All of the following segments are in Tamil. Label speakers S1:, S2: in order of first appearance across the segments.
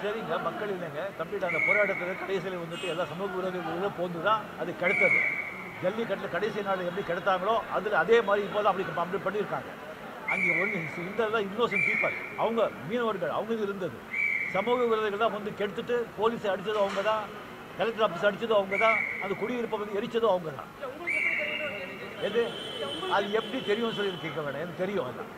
S1: சரிங்க மக்கள் இல்லைங்க. கம்ப்ளீட் அந்த போராட்டத்தில் கடைசியில் வந்துட்டு எல்லா சமூக விரோதிகளும் போந்து தான் அது கெடுத்தது. ஜல்லிக்கட்டில் கடைசி நாள் எப்படி கெடுத்தாங்களோ அதில் அதே மாதிரி இப்போ தான் அப்படி அப்படி பண்ணியிருக்காங்க. அங்கே ஒன்று இந்த இன்னோசன்ட் பீப்பிள் அவங்க மீனவர்கள் அவங்க இது இருந்தது. சமூக விரோதிகள் தான் வந்து கெடுத்துட்டு போலீஸை அடித்ததும் அவங்க தான் கலெக்டர் ஆஃபீஸ் அடித்ததும் அவங்க தான் அந்த குடியிருப்பை வந்து எரிச்சதும் அவங்க தான் எது? அது எப்படி தெரியும்னு சொல்லி கேட்க வேண்டாம் எனக்கு தெரியும் அதான்.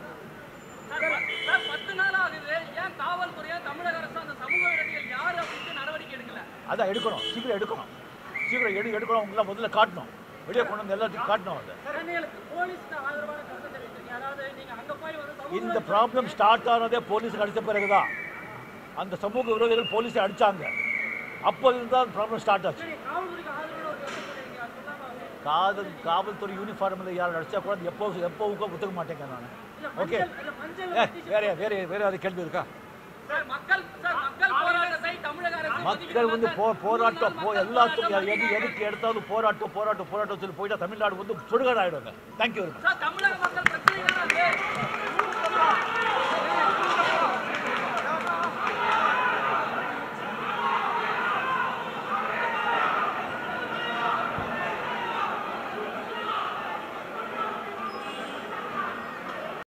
S2: பத்து நாள் ஆகுது. ஏன் காவல்துறையா தமிழக அரசு அந்த சமூக விரோதிகள் யாரு அப்படின்ட்டு நடவடிக்கை எடுக்கல
S1: அதான் எடுக்கணும். சீக்கிரம் எடுக்கணும். சீக்கிரம் எடு எடுக்கணும். அவங்கள முதல்ல காட்டணும். வெளியே கொண்டு வந்து எல்லாத்தையும் காட்டணும் அதை. இந்த ப்ராப்ளம் ஸ்டார்ட் ஆனதே போலீஸுக்கு அடித்த பிறகுதான். அந்த சமூக விரோதிகள் போலீஸை அடிச்சாங்க. அப்போது தான் ப்ராப்ளம் ஸ்டார்ட் ஆச்சு. காதல் காவல்துறை யூனிஃபார்மில் யார் அடிச்சா கூட எப்போ எப்போவுக்கோ ஒத்துக்க மாட்டேங்க நான். ஓகே வேற வேற வேற அது கேள்வி இருக்கா
S2: சார் மக்கள் சார் மக்கள் போராட்டத்தை தமிழக அரசு
S1: மக்கள் வந்து போ போராட்டம் போ எல்லாத்துக்கும் எது எதுக்கு எடுத்தாலும் போராட்டம் போராட்டம் போராட்டம் சொல்லி போயிட்டா தமிழ்நாடு வந்து சுடுகாடு ஆகிடுவாங்க தேங்க்யூ வெரி மச்